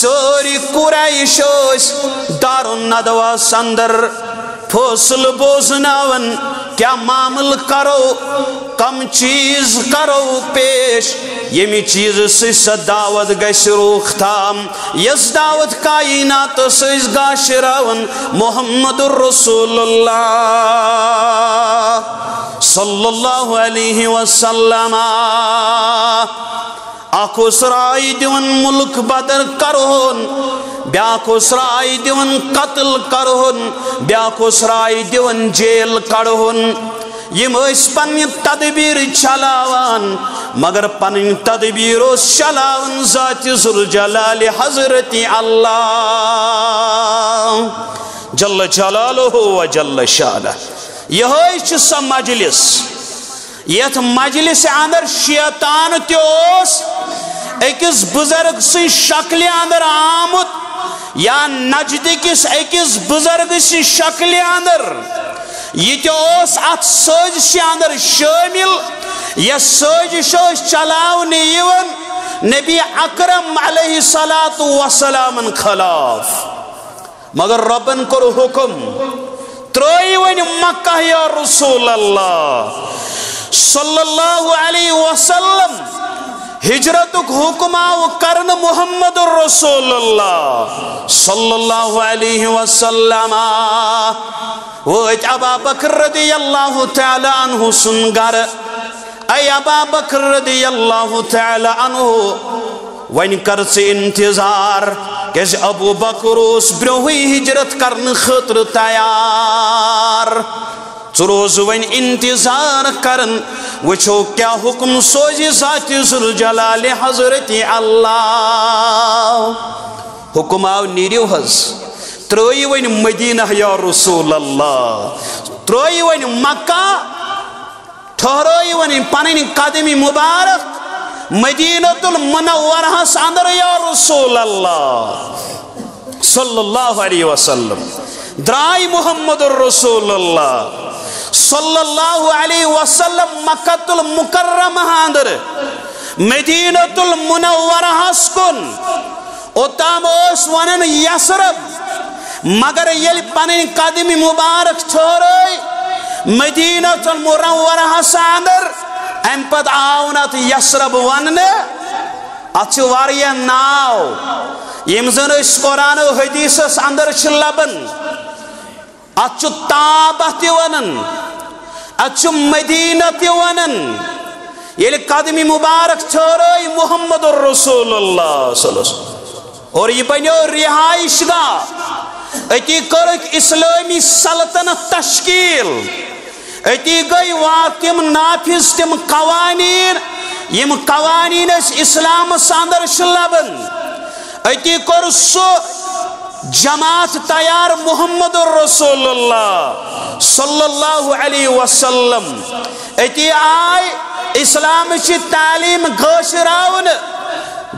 Sorry قریش دار الندوہ سندر فوصل بوزناون کیا معامل کرو کم چیز کرو پیش یمی چیز سی دعوت گیس روخ تام یس دعوت کائنات سیز گاشراون محمد الرسول اللہ صلی اللہ علیہ وسلم اکوس رائی دیون ملک بدر کرہن بیاکوس رائی دیون قتل کرہن بیاکوس رائی دیون جیل کڑہن یم اس پنی تدبیر چلاوان، مگر پنی تدبیر اس چلاوان ذات ذوالجلال حضرت اللہ۔ جل جلالہ و جل شانہ۔ یہ چھ سا مجلس۔ یت مجلس اندر شیطان تیوس، اکس بزرگ سی شکل اندر آمد، یا نجد کس اکس بزرگ سی شکل اندر، یہ تیوس ات سوزش اندر شامل، یا سوزش چلاو نیون، نبی اکرم علیہ السلام خلاف مگر ربن کرو حکم، تروئی ون مکہ یا رسول اللہ۔ صلی اللہ علیہ وسلم، ہجرتک حکم آو کرن محمد الرسول اللہ صلی اللہ علیہ وسلم۔ ویت ابا بکر رضی اللہ تعالی عنہ سنگر۔ اے ابا بکر رضی اللہ تعالی عنہ ون کر انتظار کیسے ابو بکر اس بروہی ہجرت کرن خطر تیار۔ روز ون انتظار کرن، وچھو کیا حکم سوزی ذات ذوالجلال حضرت اللہ؟ حکم آو نیریو حض. تروئی ون مدینہ یا رسول اللہ. تروئی ون مکہ ٹھہروئی ون پنن قدمی مبارک، مدینۃ المنورہ اندر یا رسول اللہ. صلی اللہ علیہ وسلم. درائی محمد الرسول اللہ صلی اللہ علیہ وسلم مکت المکرم اندر مدینۃ المنورہ کن اوتام اس ونن یسرب مگر یل پنن قدم مبارک چھوڑے مدینۃ المنورہ اندر ام پت آونت یسرب ونن اتھ واریاہ ناو یم زن اس قرآن و حدیث اندر چھ لبن اتھ تابہ تہ ونن اتھ مدینہ تہ ونن یل قدمی مبارک چھوڑے محمد الرسول اللہ صلی اللہ علیہ وسلم اور یہ بنیو رہائش گاہ اتی کرک اسلامی سلطنت تشکیل اتی گئی واتم نافذ تم قوانین یم قوانین اس اسلام ساندر شلبن اتی کر سو جماعت تیار محمد الرسول اللہ صلی اللہ علیہ وسلم۔ اتی آئی اسلام چی تعلیم گوشراؤن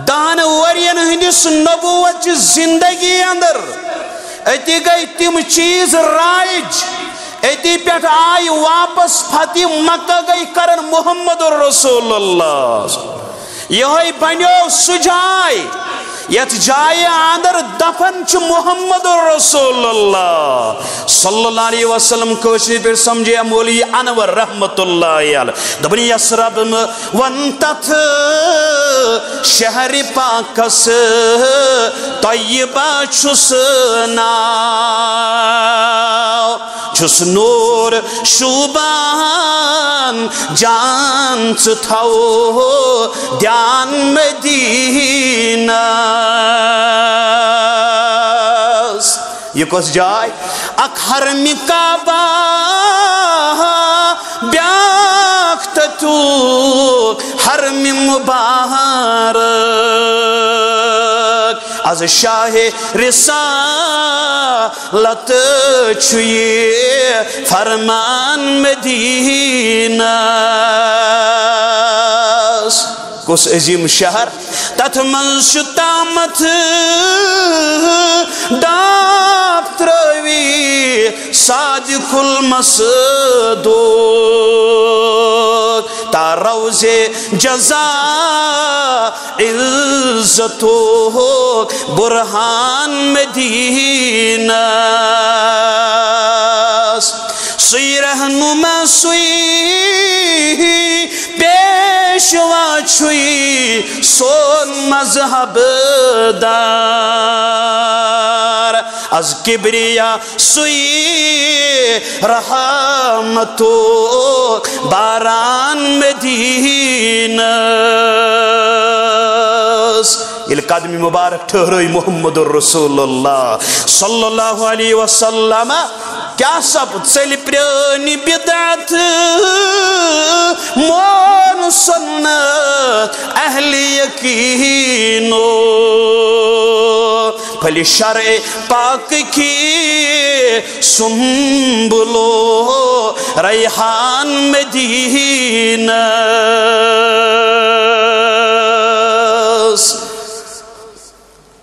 دہن ورین ہندس نبوت چی زندگی اندر۔ اتی گئی تم چیز رائج۔ اتی پیٹ آئی واپس پھتی مکہ گئی کرن محمد الرسول اللہ۔ یہ بنیو سجائی یت جائے اندر دفن چ محمد رسول اللہ صلی اللہ علیہ وسلم کوشی پر سمجھے مولی انور رحمت اللہ علیہ۔ دبنی یسرب ونتت شہر پاکس، طیبہ چھس ناو چھس نور شوبان، جان تھو دیان مدینہ۔ یہ کس جائے اک حرم کعبہ۔ حرم مبارک از شاہ رسالت چھوئے فرمان مدینہ۔ کس عظیم شہر تت من شتامت داپ تروی صادق المسدود تا روز جزا عزتو برہان مدینہ سی رہنما سوئی پیشوا چھوئی سون مذہب دار۔ از کبریا سوئی رحمتو باران مدینہ۔ یل قدمی مبارک ٹھہروئی محمد الرسول اللہ۔ صلی اللہ علیہ وسلم۔ کیا سب ژلہِ پرٛٲنہِ بدعت مون سنت اہل یقینو پھلہِ شرع پاک کی سنبلو ریحان مدینہ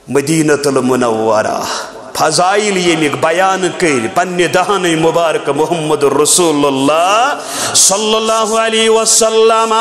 مدینة المنورہ فضائل یمیک بیان کر پنہ دہن مبارک محمد رسول اللہ صلی اللہ علیہ وسلم۔